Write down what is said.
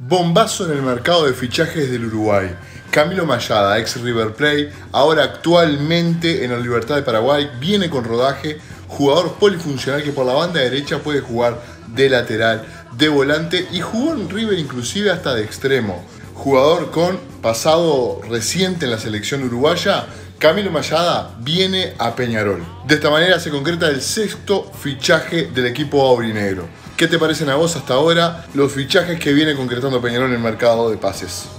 Bombazo en el mercado de fichajes del Uruguay. Camilo Mayada, ex River Plate, ahora actualmente en la Libertad de Paraguay, viene con rodaje, jugador polifuncional que por la banda derecha puede jugar de lateral, de volante y jugó en River inclusive hasta de extremo. Jugador con pasado reciente en la selección uruguaya, Camilo Mayada viene a Peñarol. De esta manera se concreta el sexto fichaje del equipo aurinegro. ¿Qué te parecen a vos hasta ahora los fichajes que viene concretando Peñarol en el mercado de pases?